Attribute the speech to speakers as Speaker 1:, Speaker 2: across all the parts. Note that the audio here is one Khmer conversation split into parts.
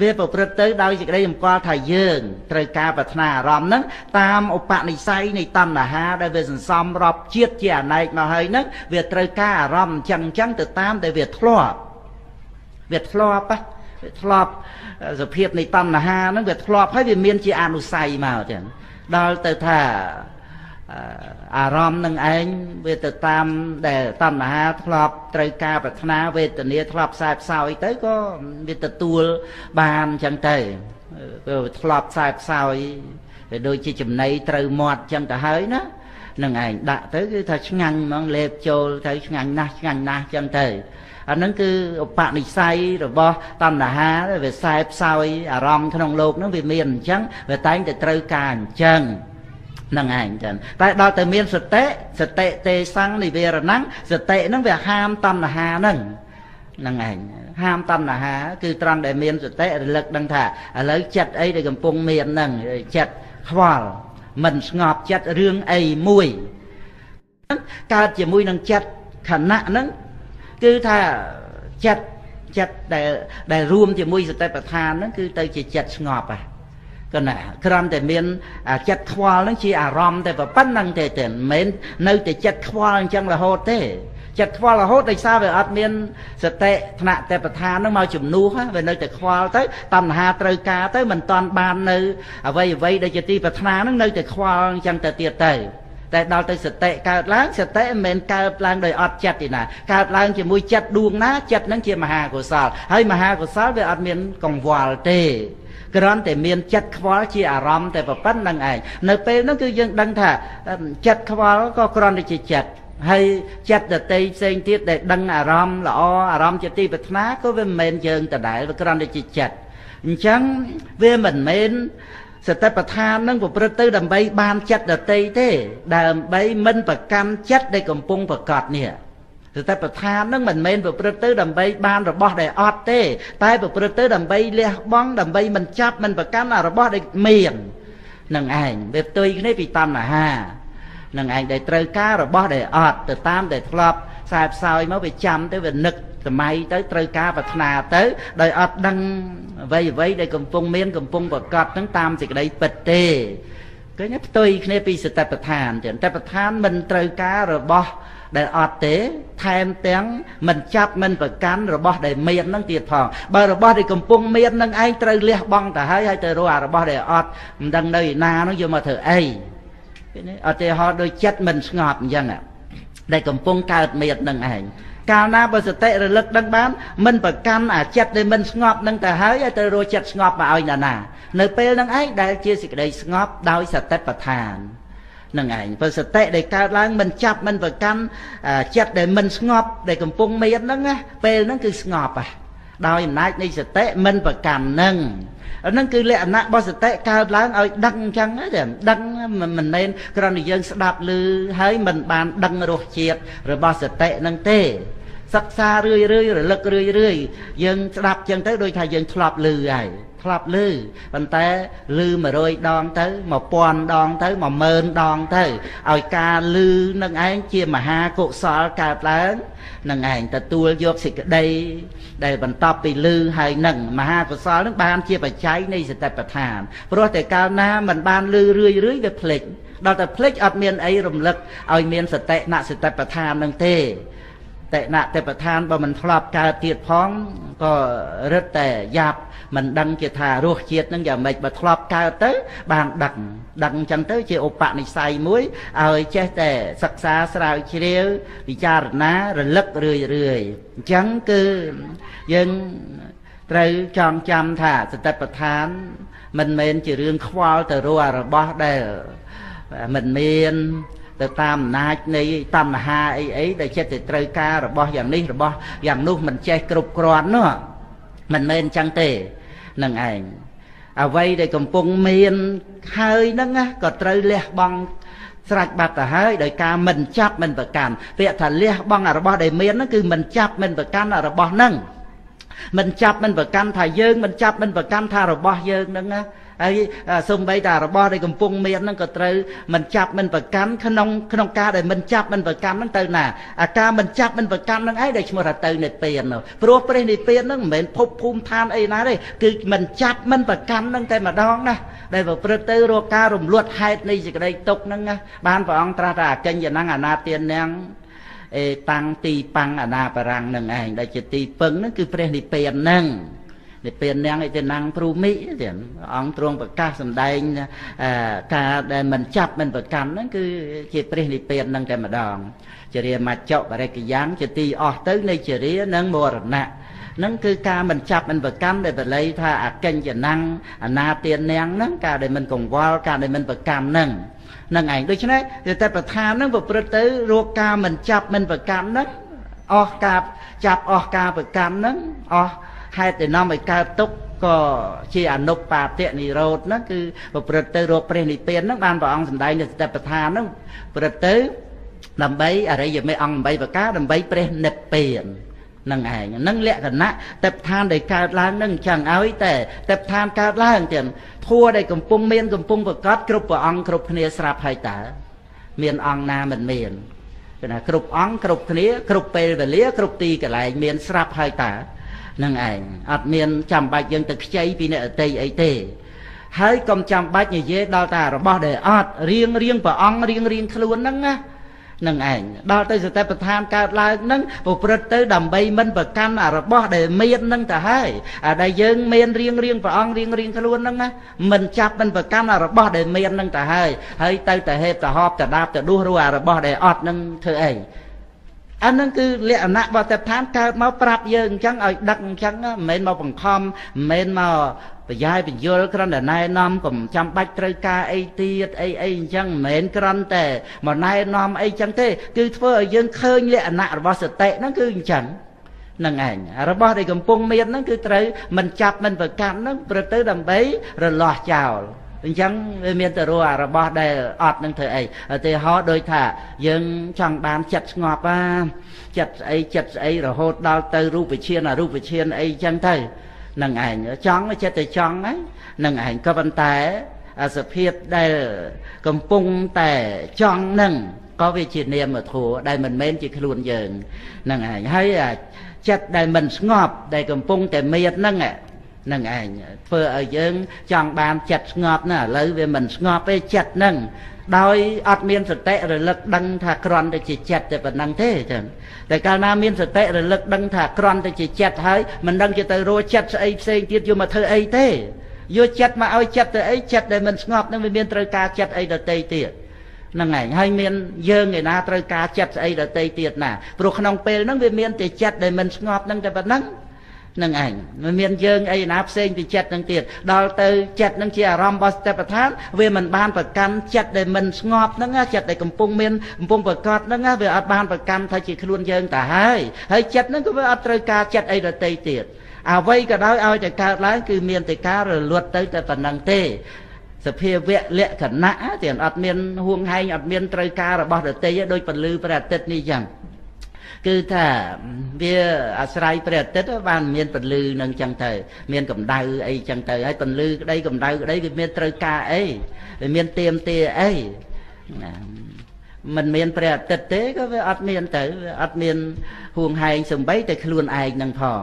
Speaker 1: វាប្រព្រឹត្តទៅដោយសេចក្តីសម្គាល់ថាយើងត្រូវការប្រាថ្នាអារម្មណ៍ហ្នឹងតាមឧបនិស្ស័យនៃតណ្ហាដែលវាសន្សំរាប់ជាតិជាអនេកមកហើយហ្នឹងវាត្រូវការអារម្មណ៍អញ្ចឹងអញ្ចឹងទៅតាមដែលវាធ្លាប់វាធ្លាប់វាធ្លាប់សភាពនៃតណ្ហាហ្នឹងវាធ្លាប់ហើយវាមានជាអនុស័យមកចឹងដល់ទៅថា អារម្មណ៍នឹងឯងវាទៅតាមដែលតណ្ហាធ្លាប់ត្រូវការប្រាថ្នាវេទនាធ្លាប់ខ្សែផ្សោយទៅក៏វាទទួលបានអញ្ចឹងទៅវាធ្លាប់ខ្សែផ្សោយវាដូចជាចំណីត្រូវមាត់អញ្ចឹងទៅហើយណានឹងឯងដាក់ទៅគឺថាឆ្ងាញ់ហ្មងលេបចូលទៅឆ្ងាញ់ណាស់ឆ្ងាញ់ណាស់អញ្ចឹងទៅអានឹងគឺឧបនិស្ស័យរបស់តណ្ហាវាខ្សែផ្សោយអារម្មណ៍ក្នុងលោកនឹងវាមានអញ្ចឹងវាតែងតែត្រូវការអញ្ចឹង នឹងឯងចឹងតែដល់តែមានសតិសតិទេសੰនិវេរណੰសតិហ្នឹងវាហាមតណ្ហាហ្នឹងនឹងឯងហាមតណ្ហា គឺត្រង់ដែលមានសតិរលឹកដឹងថាឥឡូវចិត្តអីដែលកំពុងមានហ្នឹងចិត្តខ្វល់មិនស្ងប់ចិត្តរឿងអីមួយកើតជាមួយនឹងចិត្តខណៈហ្នឹងគឺថាចិត្តចិត្តដែលដែលរួមជាមួយសតិប្បដ្ឋានហ្នឹងគឺទៅជាចិត្តស្ងប់ហ่ะ គណៈគ្រាន់តែមានចិត្តខ្វល់ហ្នឹងជាអារម្មណ៍តែប៉ុណ្្នឹងទេទេមិនមែននៅតែចិត្តខ្វល់អញ្ចឹងរហូតទេចិត្តខ្វល់រហូតដោយសារវាអត់មានសតិថ្នាក់តែប្រធានហ្នឹងមកជំនួសវានៅតែខ្វល់ទៅតណ្ហាត្រូវការទៅមិនតាន់បាននៅអ្វីអ្វីដែលជាទីប្រាថ្នាហ្នឹងនៅតែខ្វល់អញ្ចឹងទៅទៀតទៅតែដល់ទៅសតិកើតឡើងសតិមិនមែនកើតឡើងដោយអត់ចិត្តទេណាកើតឡើងជាមួយចិត្តដួងណាចិត្តហ្នឹងជាមហាកុសលហើយមហាកុសលវាអត់មានកង្វល់ទេ គ្រាន់តែមានចិត្តខ្វល់ជាអារម្មណ៍តែប៉ុណ្្នឹងឯងនៅពេលហ្នឹងគឺយើងដឹងថាចិត្តខ្វល់ក៏គ្រាន់តែជាចិត្តហើយចិត្តដតីផ្សេងទៀតដែលដឹងអារម្មណ៍ល្អអារម្មណ៍ជាទីប្រាថ្នាក៏វាមិនមែនយើងដដែលវាគ្រាន់តែជាចិត្តអញ្ចឹងវាមិនមែនសតិប្បដ្ឋាននឹងប្រព្រឹត្តទៅដើម្បីបានចិត្តដតីទេ ដើម្បីមិនប្រកាន់ចិត្តដែលកំពុងប្រកបនេះស តិប្បដ្ឋាននឹងមិនមែនប្រព្រឹត្តទៅដើម្បីបានរបស់ដែលអត់ទេ តែប្រព្រឹត្តទៅដើម្បីលះបង់ដើម្បីមិនចាប់មិនប្រកាន់របស់ដែលមាននឹងឯងវាផ្ទុយគ្នាពីតណ្ហានឹងឯងដែលត្រូវការរបស់ដែលអត់ទៅតាមដែលធ្លាប់ខ្សែផ្សោយមកវាចាំទៅវានឹកសម័យទៅត្រូវការប្រាថ្នាទៅ ដោយអត់ដឹងអ្វីអ្វីដែលកំពុងមានកំពុងប្រកបហ្នឹងតាមសេចក្តីពិតទេឃើញផ្ទុយគ្នាពីសតិប្បដ្ឋានចឹងតបដ្ឋានមិនត្រូវការរបស់ ដែលអត់ទេថែមទាំងមិនចាប់មិនប្រកាន់របស់ដែលមាននឹងទៀតផងបើរបស់ដែលកំពុងមាននឹងឯងត្រូវលះបង់ទៅហើយហើយទៅរកអារបស់ដែលអត់មិនដឹងនៅឯណានោះយកមកធ្វើអីឃើញទេឧទាហរណ៍ដូចចិត្តមិនស្ងប់អញ្ចឹងដែលកំពុងកើតមាននឹងឯងកាលណាបើសតិរលឹកដឹងបានមិនប្រកាន់អាចិត្តដែលមិនស្ងប់នឹងទៅហើយឲ្យទៅរកចិត្តស្ងប់មកឲ្យណាណា នៅពេលហ្នឹងឯងដែលជាសេចក្តីស្ងប់ដោយសតិប្បដ្ឋាន នឹងឯងបើសតិដែលកើតឡើងមិនចាប់មិនប្រកាន់ចិត្តដែលមិនស្ងប់ដែលកំពុងមានហ្នឹងណាពេលហ្នឹងគឺស្ងប់ហ่ะដោយអំណាចនៃសតិមិនប្រកាន់ហ្នឹងហ្នឹងគឺលក្ខណៈរបស់សតិកើតឡើងឲ្យដឹងអញ្ចឹងទេដឹងមិនមែនគ្រាន់តែយើងស្ដាប់ឮហើយមិនបានដឹងរសជាតិរបស់សតិហ្នឹងទេ សិក្សារឿយរឿយរលឹករឿយរឿយយើងស្ដាប់ចឹងទៅដូចថាយើងធ្លាប់ឮហើយធ្លាប់ឮប៉ុន្តែឮ100ដងទៅ1000ដងទៅ10000ដងទៅឲ្យការឮនឹងឯងជាមហាកុសលកើតឡើងនឹងឯងទទួលយកសេចក្តី ដែលបន្តពីឮហើយនឹងមហាកុសលនឹងបានជាបច្ច័យនៃសតិប្បដ្ឋានព្រោះតែកាលណាมันបានឮរឿយរឿយវាភ្លេចដល់តែភ្លេចអត់មានអីរំលឹកឲ្យមានសតិណសតិប្បដ្ឋាននឹងទេ តិណតិប្រឋានបើមិនធ្លាប់កើតទៀតផងក៏រឹតតែយ៉ាប់មិនដឹងជាថារសជាតិនឹងយ៉ាងម៉េចបើធ្លាប់កើតទៅ បានដឹងដឹងអញ្ចឹងទៅជាឧបនិស្ស័យមួយឲ្យចេះតែសិក្សាស្រាវជ្រាវពិចារណារលឹករឿយរឿយអញ្ចឹងគឺយើងត្រូវចងចាំថាសតិប្បដ្ឋាន មិនមែនជារឿងខ្វល់ទៅរករបស់ដែលមិនមាន ទៅតាមអំណាចនៃតណ្ហាអីអីដែលចិត្តតែត្រូវការរបស់យ៉ាងនេះរបស់យ៉ាងនោះមិនចេះគ្រប់គ្រាន់នោះមិនមែនអញ្ចឹងទេនឹងឯងអ្វីដែលកំពុងមានហើយហ្នឹងក៏ត្រូវលះបង់ស្រេចបាត់ទៅហើយដោយការមិនចាប់មិនប្រកាន់ពាក្យថាលះបង់របស់ដែលមានហ្នឹងគឺមិនចាប់មិនប្រកាន់របស់ហ្នឹងមិនចាប់មិនប្រកាន់ថាយើងមិនចាប់មិនប្រកាន់ថារបស់យើងហ្នឹង ហើយសំបីតារបស់ដែលកំពុងមានហ្នឹងក៏ត្រូវមិនចាប់មិនប្រកាន់ក្នុងក្នុងការដែលមិនចាប់មិនប្រកាន់ហ្នឹងទៅណាអាការមិនចាប់មិនប្រកាន់ហ្នឹងឯងដែលឈ្មោះថាទៅនិព្វានព្រោះព្រះនិព្វានហ្នឹងមិនមែនភពភូមិឋានអីណាទេគឺមិនចាប់មិនប្រកាន់ហ្នឹងតែម្ដងណាដែលប្រព្រឹត្តទៅរកការរំលត់ហេតុនៃសេចក្តីទុកហ្នឹងណាបានព្រះអង្គត្រាស់ថាអកិញ្ញហ្នឹងអនាទាននាងអេតាំងទីប៉ាំងអនាបរាំងនឹងឯងដែលជាទីពឹងហ្នឹងគឺព្រះនិព្វានហ្នឹង និព្វាននាងឯទេណាំងព្រូមិទៀតអង្គទ្រង់ប្រកាសសម្ដែងការដែលមិនចាប់មិនប្រកាន់ហ្នឹងគឺជាព្រះនិព្វានហ្នឹងតែម្ដងជារាមច្ចៈបរិកយ៉ាងជាទីអស់ទៅនៃជារានិងមរណៈនឹងគឺការមិនចាប់មិនប្រកាន់ដែលបល័យថាអកិញ្ចណੰអនាទាននាងហ្នឹងការដែលមិនកង្វល់ការដែលមិនប្រកាន់ហ្នឹងនឹងឯងដូច្នេះតែប្រធានហ្នឹងប្រព្រឹត្តទៅរោគការមិនចាប់មិនប្រកាន់ហ្នឹងអស់ការចាប់អស់ការប្រកាន់ហ្នឹងអស់ ហេតុដែលនាំឲ្យកើតទុក្ខក៏ជាអនុបាតនិរោធហ្នឹងគឺប្រព្រឹត្តទៅរកព្រះនិព្វានហ្នឹងបានព្រះអង្គសម្ដែងនៅសតិប្បដ្ឋានហ្នឹងប្រព្រឹត្តទៅដើម្បីអរិយមេអង្គ8ប្រការដើម្បីព្រះនិព្វាននឹងឯងនឹងលក្ខណៈទេពឋានដែលកើតឡើងនឹងអញ្ចឹងឲ្យតែទេពឋានកើតឡើងទៀតធัวដែលកំពុងមានកំពុងប្រកាសគ្រប់ព្រះអង្គគ្រប់គ្នាស្រាប់ហើយតើមានអង្គណាមិនមានគឺថាគ្រប់អង្គគ្រប់គ្នាគ្រប់ពេលវេលាគ្រប់ទីកន្លែងមានស្រាប់ហើយតើ នឹងឯងអត់មានចាំបាច់យើងទៅខ្ចីពីអ្នកអតីអីទេហើយកុំចាំបាច់និយាយដល់តារបស់ដែលអត់រៀងរៀងព្រះអង្គរៀងរៀងខ្លួនហ្នឹងណានឹងឯងដល់ទៅសតិប្បដ្ឋានកើតឡើងនឹងប្រព្រឹត្តទៅដើម្បីមិនប្រកាន់អារបស់ដែលមាននឹងទៅហើយអាដែលយើងមានរៀងរៀងព្រះអង្គរៀងរៀងខ្លួននឹងណាមិនចាប់មិនប្រកាន់អារបស់ដែលមាននឹងទៅហើយហើយទៅតែហេតុទៅហប់ទៅដាបទៅដួសរួអារបស់ដែលអត់នឹងធ្វើអី អានឹងគឺលក្ខណៈរបស់ទេពឋានកើតមកប្រាប់យើងអញ្ចឹងឲ្យដឹកអញ្ចឹងមិនមែនមកបង្ខំមិនមែនមកប្រយាយបញ្យលគ្រាន់តែណែនាំកុំចាំបាច់ត្រូវការអីទៀតអីអីអញ្ចឹងមិនមែនគ្រាន់តែមកណែនាំអីចឹងទេ គឺធ្វើឲ្យយើងឃើញលក្ខណៈរបស់សតិហ្នឹងគឺអញ្ចឹងនឹងឯងរបស់ដែលកំពុងមានហ្នឹងគឺត្រូវមិនចាប់មិនប្រកាន់ហ្នឹងប្រទៅដើម្បីរលាស់ចោល អញ្ចឹងវាមានតែរស់អារបស់ដែលអត់នឹងធ្វើអីឧទាហរណ៍ដូចថា យើងចង់បានចិត្តស្ងប់អាចិត្តស្អីចិត្តស្អីរហូតដល់ទៅរូបឈានអរូបឈានអីចឹងទៅនឹងឯងចង់ចិត្តតែចង់ហ្នឹងនឹងឯងក៏ប៉ុន្តែអាសភាពដែលកំពុងតែចង់ហ្នឹងក៏វាជានាមធัวដែលមិនមែនជាខ្លួនយើងហ្នឹងឯងហើយចិត្តដែលមិនស្ងប់ដែលកំពុងតែមានហ្នឹង នឹងឯងធ្វើឲ្យយើងចង់បានចិត្តស្ងប់ណាឥឡូវវាមិនស្ងប់ទេចិត្តហ្នឹងដោយអត់មានសតិរលឹកដឹងថាគ្រាន់តែជាចិត្តតែប៉ុណ្្នឹងទេចឹងតែកាលណាមានសតិរលឹកដឹងថាគ្រាន់តែជាចិត្តហើយមិនដឹងជាទៅរកចិត្តស្អីផ្សេងទៀតយកមកធ្វើអីទេយកចិត្តមកឲ្យចិត្តទៅអីចិត្តដែលមិនស្ងប់នឹងវាមានត្រូវការចិត្តអីដតីទៀតហ្នឹងឯងហើយមានយើងឯណាត្រូវការចិត្តស្អីដតីទៀតណាព្រោះក្នុងពេលហ្នឹងវាមានតែចិត្តដែលមិនស្ងប់ហ្នឹងតែប៉ុណ្្នឹង នឹងឯងមិនមានយើងអីណាផ្សេងពីចិត្តនឹងទៀតដល់ទៅចិត្តនឹងជាអារម្មណ៍របស់ស្ទេបឋានវាមិនបានប្រកាន់ចិត្តដែលមិនស្ងប់ហ្នឹងចិត្តដែលកំពុងមានកំពុងប្រកបហ្នឹងវាអត់បានប្រកាន់ថាជាខ្លួនយើងតាហើយហើយចិត្តហ្នឹងក៏វាអត់ត្រូវការចិត្តអីដទៃទៀតអ្វីក៏ដោយឲ្យតែកើតឡើងគឺមានតែការរលត់ទៅតែប៉ុណ្្នឹងទេសភាវៈលក្ខណៈទាំងអត់មានហួងហែងអត់មានត្រូវការរបស់ដតីដូចពលឺព្រះអាទិត្យនេះចឹង គឺថាវាអាស្រ័យព្រះអាទិត្យបានមានពន្លឺនឹងចឹងទៅ មានកម្ដៅអីចឹងទៅហើយពន្លឺក្តីកម្ដៅក្តីវាមានត្រូវការអីវាមានទៀមទាអីណាមិនមានព្រះអាទិត្យទេក៏វាអត់មានទៅវាអត់មានហួងហែងសំបីតែខ្លួនឯងនឹងផង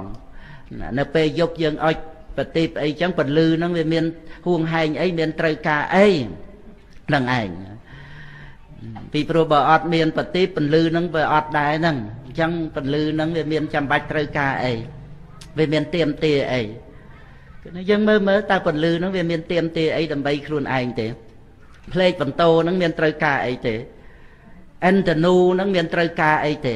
Speaker 1: នៅពេលយប់យើងអុចប្រទីបអីចឹងពន្លឺហ្នឹងវាមានហួងហែងអីមានត្រូវការអីនឹងឯងពីព្រោះបើអត់មានប្រទីបពន្លឺហ្នឹងវាអត់ដែរហ្នឹង អញ្ចឹងពន្លឺហ្នឹងវាមានចាំបាច់ត្រូវការអីវាមានទៀមទាអីយើងមើលមើលតើពន្លឺហ្នឹងវាមានទៀមទាអីដើម្បីខ្លួនឯងទេផ្លេកបន្ទោហ្នឹងមានត្រូវការអីទេអិនតនូហ្នឹងមានត្រូវការអីទេ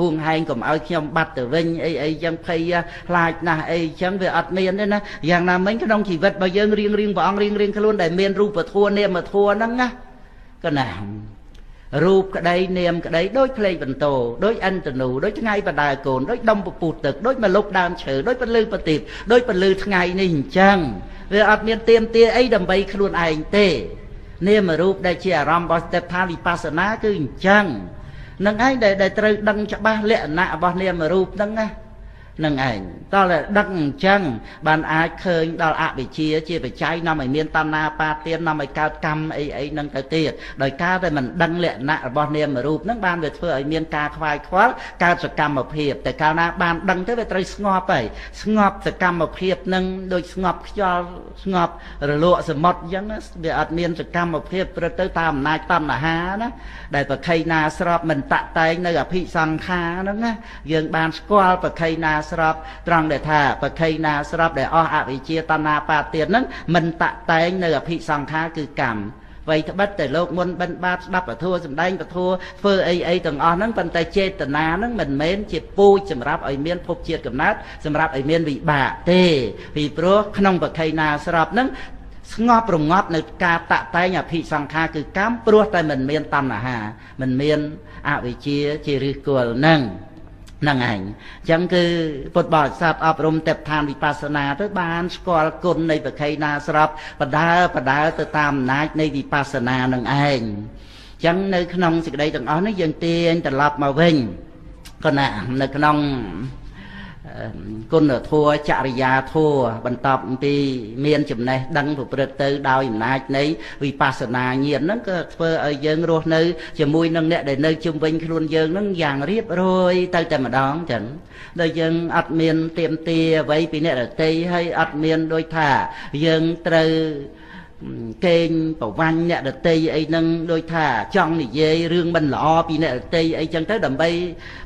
Speaker 1: ហួងហែងកុំឲ្យខ្ញុំបាត់ទៅវិញអីអីចឹងភ័យខ្លាចណាស់អីចឹងវាអត់មានទេណាយ៉ាងណាមិញក្នុងជីវិតរបស់យើងរៀងរៀងព្រះអង្គរៀងរៀងខ្លួនដែលមានរូបធម៌នាមធម៌ហ្នឹងណាកណា រូបក្តីនាមក្តីដូចភ្លេងបន្ទោដូចអន្តនូដូចថ្ងៃបដាកូនដូចដុំពពុះទឹកដូចមកលុបដើមឈើដូចពលឺប្រទីបដូចពលឺថ្ងៃនេះអញ្ចឹងវាអត់មានទៀមទាអីដើម្បីខ្លួនឯងទេ នាមរូបដែលជាអារម្មណ៍របស់ស្ទេបថាវិបស្សនាគឺអញ្ចឹងនឹងឯងដែលត្រូវដឹងច្បាស់លក្ខណៈរបស់នាមរូបហ្នឹងណា នឹងឯងតើដឹកអញ្ចឹងបានអាចឃើញដល់អវិជ្ជាជាបច្ច័យនាំឲ្យមានតណ្ហាបាទាននាំឲ្យកើតកម្មអីអីនឹងទៅទៀតដោយការតែមិនដឹងលក្ខណៈរបស់នាមរូបនឹងបានវាធ្វើឲ្យមានការខ្វាយខ្វល់កើតសកម្មភាពតែកាលណាបានដឹងទៅវាត្រូវស្ងប់ហើយស្ងប់សកម្មភាពនឹងដូចស្ងប់ខ្យល់ស្ងប់រលកសមុទ្រអញ្ចឹងវាអត់មានសកម្មភាពព្រឹកទៅតាមអំណាចតណ្ហាណាដែលប្រខៃណាស្របមិនតាក់តែងនៅអភិសង្ខារហ្នឹងណាយើងបានស្គាល់ប្រខៃណាស្របត្រង់ដែលថាប្រខៃណាស្របដែលអស់អវិជ្ជាតណ្ហាបាទានហ្នឹងមិនតាក់តែងនៅអភិសង្ខារគឺកម្មវ័យត្បិតតែលោកមុនបិណ្ឌបាតស្ដាប់ពធសំដែងពធធ្វើអីអីទាំងអស់ហ្នឹងប៉ុន្តែចេតនាហ្នឹងមិនមែនជាពូជសម្រាប់ឲ្យមានភពជាតិកំណើតសម្រាប់ឲ្យមានវិបាកទេពីព្រោះក្នុងបខៃណាស្របហ្នឹងស្ងប់រងាប់នៅការតាក់តែងអភិសង្ខារគឺកម្មព្រោះតែមិនមានតណ្ហាមិនមានអវិជ្ជាជាឫសគល់ហ្នឹងហ្នឹងឯងអញ្ចឹងគឺពុទ្ធបរិស័ទអប់រំទេពឋានវិបស្សនាទៅបានស្គាល់គុណនៃបខៃណាស្រាប់បដើបដើទៅតាមអំណាចនៃវិបស្សនានឹងឯងអញ្ចឹងនៅក្នុងសេចក្តីទាំងអស់នេះយើងទាញត្រឡប់មកវិញក៏ណានៅក្នុង គុណធម៌ចរិយាធម៌បន្តអំពីមានចំណេះដឹងប្រព្រឹត្តទៅដោយអំណាចនៃវិបស្សនាញាណហ្នឹងក៏ធ្វើឲ្យយើងរស់នៅជាមួយនឹងអ្នកដែលនៅជុំវិញខ្លួនយើងហ្នឹងយ៉ាងរៀបរយទៅតែម្ដងចឹងដោយយើងអត់មានទៀមទាអ្វីពីអ្នករតីហើយអត់មានដូចថាយើងត្រូវកេងប្រវាញ់អ្នកដតីអីហ្នឹងដូចថាចង់និយាយរឿងមិនល្អពីអ្នកដតីអីចឹងទៅដើម្បី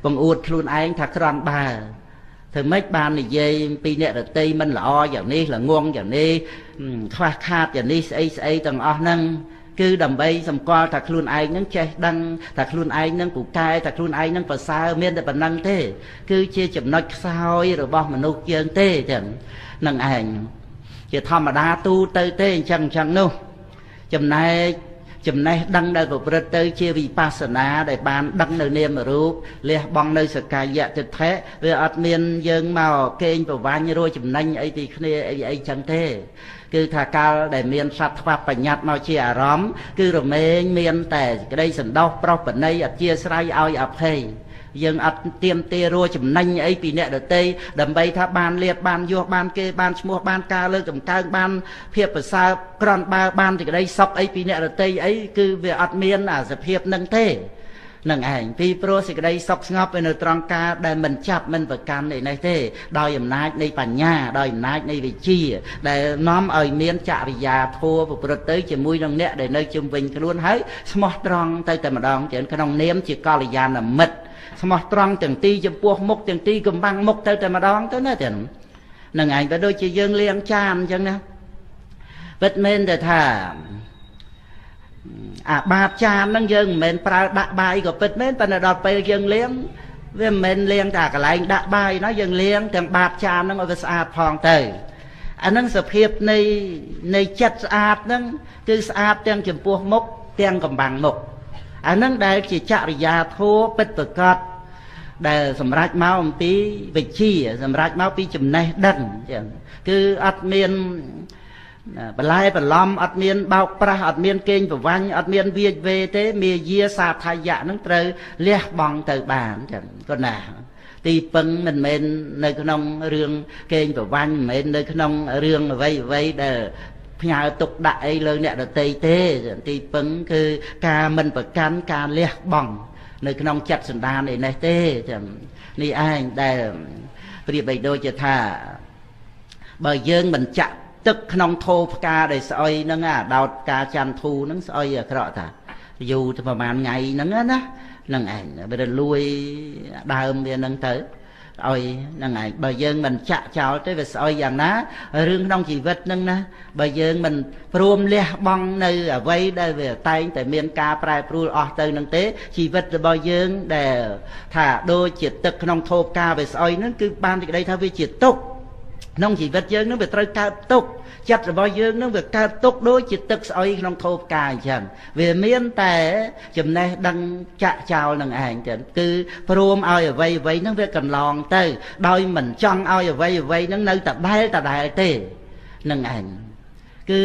Speaker 1: បង្អួតខ្លួនឯងថាក្រន់បើ ធ្វើម៉េចបាននិយាយពីអ្នករតីមិនល្អយ៉ាងនេះល្ងងយ៉ាងនេះខ្វះខាតយ៉ាងនេះស្អីស្អីទាំងអស់ហ្នឹងគឺដើម្បីសម្គាល់ថាខ្លួនឯងនឹងចេះដឹងថាខ្លួនឯងនឹងពូកែថាខ្លួនឯងនឹងប្រសើរមានតែប៉ុណ្្នឹងទេ គឺជាចំណុចខ្សោយរបស់មនុស្សយើងទេចឹងនឹងឯងជាធម្មតាទូទៅទេអញ្ចឹងអញ្ចឹងនោះចំណែក ចំណេះដឹងដែលប្រព្រឹត្តទៅជាវិបស្សនាដែលបានដឹងនៅនាមរូបលះបង់នៅសកាយៈទិដ្ឋិវាអត់មានយើងមកកេងប្រវាញ់រួចចំណេញអីពីគ្នាអីអីចឹងទេគឺថាកាលដែលមានសត្វខ្វះបញ្ញត្តិមកជាអារម្មណ៍គឺរមែងមានតែក្តីសន្តោសប្រុសបណីអធិស្ស្រ័យឲ្យអភ័យ យើងអត់ទៀមទារួចំណេញអីពីអ្នកដតីដើម្បីថាបានលៀបបានយោបានគេបានឈ្មោះបានការលើកតម្កើងបានភាពប្រសើរក្រន់បើបានសេចក្តីសុខអីពីអ្នកដតីអីគឺវាអត់មានអាសភាពនឹងទេ នឹងឯងពីព្រោះសេចក្តីសុខស្ងប់នៅត្រង់ការដែលមិនចាប់មិនប្រកាន់អីនេះទេ ដោយអំណាចនៃបញ្ញាដោយអំណាចនៃវិជ្ជា ដែលនាំឲ្យមានចរិយាធម៌ប្រព្រឹត្តទៅជាមួយនឹងអ្នកដែលនៅជុំវិញខ្លួនហើយស្មោះត្រង់ទៅតែម្ដងច្រើនក្នុងនាមជាកល្យាណមិត្តស្មោះត្រង់ទាំងទីចំពោះមុខទាំងទីកំបាំងមុខទៅតែម្ដងទៅណាទាំងនឹងឯងបើដូចជាយើងលាងចានអញ្ចឹងណាពិតមែនតែថា អាបាតចានហ្នឹងយើងមិនមែនប្រើដាក់បាយក៏ពិតមែនប៉ុន្តែដល់ពេលយើងលាងវាមិនមែនលាងតែកន្លែងដាក់បាយណាយើងលាងទាំងបាតចានហ្នឹងឲ្យវាស្អាតផងទៅអាហ្នឹងសភាពនៃនៃចិត្តស្អាតហ្នឹងគឺស្អាតទាំងចំពោះមុខទាំងកំបាំងមុខអានឹងដែលជាចរិយាធម៌ពិតប្រកបដែលសម្រេចមកអំពីវិជ្ជាសម្រេចមកពីចំណេះដឹងចឹងគឺអត់មាន បន្លែបន្លំអត់មានបោកប្រាស់អត់មានកេងប្រវាញ់អត់មានវាចវេទេមាយាសាថយៈនឹងត្រូវលះបង់ទៅបានចឹងគាត់ណាទីពឹងមិនមែននៅក្នុងរឿងកេងប្រវាញ់មិនមែននៅក្នុងរឿងអ្វីអ្វីដែលផ្ញើទុកដាក់អីលើអ្នកដតីទេទីពឹងគឺការមិនប្រកាន់ការលះបង់នៅក្នុងចិត្តសន្តានឯនេះទេចាំនេះឯងដែលប្រៀបបីដូចជាថាបើយើងមិនចាក់ ទឹកក្នុងថោផ្កាដែលស្អុយហ្នឹងអាដោតការច័ន្ទធូហ្នឹងស្អុយអាក្រក់តាយូរទៅប្រហែលថ្ងៃហ្នឹងណាហ្នឹងឯងបើលួយដើមវាហ្នឹងទៅឲ្យហ្នឹងឯងបើយើងមិនចាក់ចោលទេវាស្អុយយ៉ាងណារឿងក្នុងជីវិតហ្នឹងណាបើយើងមិនព្រមលះបង់នៅអ្វីដែលវាតែងតែមានការប្រែប្រួលអស់ទៅនឹងទេជីវិតរបស់យើងដែលថាដូចជាទឹកក្នុងថូបការវាស្អុយហ្នឹងគឺបានសេចក្តីថាវាជាទុក្ខ ក្នុងជីវិតយើងនឹងវាត្រូវកើតទុក្ខចិត្តរបស់យើងនឹងវាកើតទុក្ខដូចជាទឹកស្អុយក្នុងថូបកាអញ្ចឹងវាមានតែចំណេះដឹងចាក់ចោលនឹងឯងទៅគឺព្រមឲ្យអ្វីអ្វីនឹងវាកន្លងទៅ ដោយមិនចង់ឲ្យអ្វីអ្វីនឹងនៅដដែលដដែលទេនឹងឯងគឺ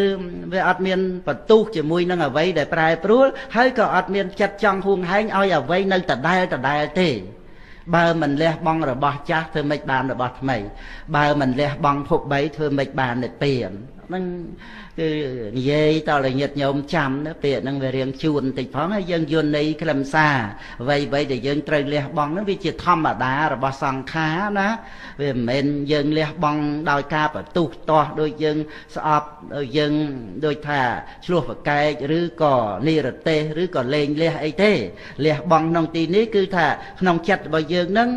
Speaker 1: វាអត់មានបន្ទុះជាមួយនឹងអ្វីដែលប្រែប្រួលហើយក៏អត់មានចិត្តចង់ហួងហែងឲ្យអ្វីនៅដដែលដដែលទេ បើមិនលះបង់របស់ចាស់ធ្វើម៉េចបានរបស់ថ្មី បើមិនលះបង់ភព3ធ្វើម៉េចបាននិព្វានហ្នឹង គឺនិយាយតើញាតិញោមចាំណាពាក្យហ្នឹងវារៀងជួនតិចផងហើយយើងយន់នៃខ្លឹមសារអ្វីអ្វីដែលយើងត្រូវលះបង់ហ្នឹងវាជាធម្មតារបស់សង្ខារណាវាមិនមែនយើងលះបង់ដោយការបន្ទុះទាស់ដូចយើងស្អប់យើងដូចថាឆ្លោះប្រកែកឬក៏និរទេសឬក៏លេងលះអីទេលះបង់ក្នុងទីនេះគឺថាក្នុងចិត្តរបស់យើងហ្នឹង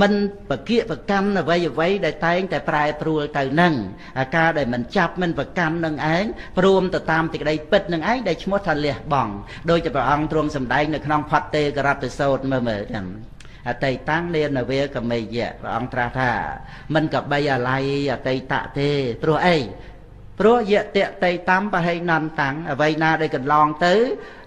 Speaker 1: មិនបកិបកម្មអ្វីអ្វីដែលតែងតែប្រែប្រួលទៅនឹងអាការដែលមិនចាប់មិនប្រកម្មនឹងឯងព្រមទៅតាមទីក្តីពិតនឹងឯងដែលឈ្មោះថាលះបង់ដោយតែព្រះអង្គទ្រង់សម្ដែងនៅក្នុងផតេករតសោតមើលមើលហ្នឹងអតីតាំងនេនវេកមេយៈព្រះអង្គត្រាស់ថាមិនកបីអាល័យអតីតទេព្រោះអីព្រោះយៈតេតេតាំបហេណន្តាំងអ្វីណាដែលកន្លងទៅ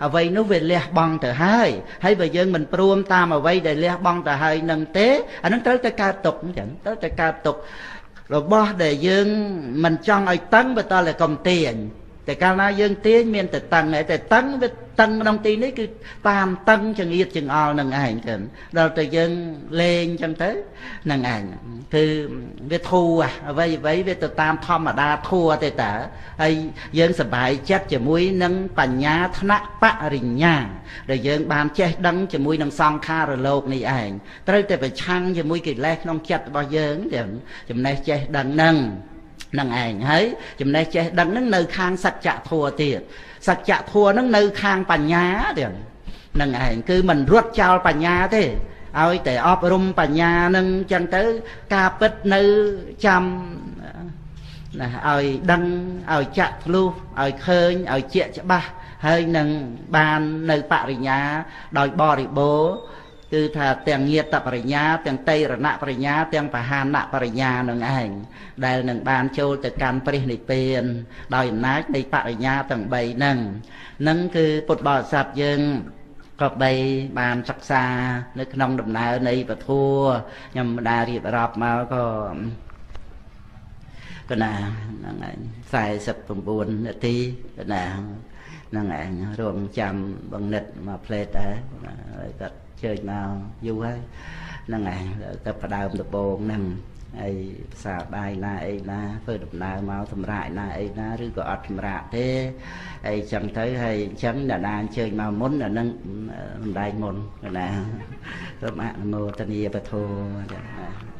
Speaker 1: អ្វីនោះវាលះបង់ទៅហើយហើយបើយើងមិនព្រមតាមអ្វីដែលលះបង់ទៅហើយនឹងទេអានឹងត្រូវតែកើតទុកអញ្ចឹងត្រូវតែកើតទុក របស់ដែលយើងមិនចង់ឲ្យតឹងបើតតែកុំទាញ តែកាលណាយើងទាញមានតែតឹងហើយតែតឹងវាតឹងក្នុងទីនេះគឺតាមតឹងចង្អៀតចង្អល់នឹងឯងទៅដល់តែយើងលេងចឹងទៅនឹងឯងគឺវាធូរអ្វីអ្វីវាទៅតាមធម្មតាធូរទេតើហើយយើងសប្បាយចិត្តជាមួយនឹងបញ្ញាថ្នាក់បរិញ្ញាដែលយើងបានចេះដឹងជាមួយនឹងសង្ខារលោកនេះឯងត្រូវតែប្រឆាំងជាមួយកិលេសក្នុងចិត្តរបស់យើងទាំងចំណេះចេះដឹងនឹង នឹងឯងហើយចំណេះចេះដឹងនឹងនៅខាងសច្ចធัวទៀតសច្ចធัวនឹងនៅខាងបញ្ញាទៀតនឹងឯងគឺមិនរត់ចោលបញ្ញាទេឲ្យតែអប់រំបញ្ញានឹងចឹងទៅការពិតនៅចាំណាឲ្យដឹងឲ្យចាក់ធ្លុះឲ្យឃើញឲ្យជាក់ច្បាស់ហើយនឹងបាននៅបរិញ្ញាដោយបរិបូរ គឺថាទាំងញាតបរិញ្ញាទាំងតេរណបរិញ្ញាទាំងបហានបរិញ្ញានឹងឯងដែលនឹងបានចូលទៅកាន់ព្រះនិព្វាន ដោយអំណាចនៃបរិញ្ញាទាំង3ហ្នឹងនឹងគឺពុទ្ធបរិស័ទយើងក៏បីបានសិក្សា នៅ ក្នុងដំណើរនៃពធัวខ្ញុំមិនដារៀបរាប់មកក៏កណាហ្នឹងឯង49នាទីកណាហ្នឹងឯងរងចាំបង្និតមកផ្លេតដែរហើយគាត់ ជើញមកយូរហើយហ្នឹងឯងទៅផ្ដើមដំបងហ្នឹងហើយភាសាបាយណាអីណាធ្វើដំណើរមកសម្រាប់ណាអីណាឬក៏អត់សម្រាប់ទេហើយចឹងទៅហើយអញ្ចឹងអ្នកណាអញ្ជើញមកមុនអានឹងសំដែងមុនណាសូមអនុមោទនាបធម៌ចឹងណា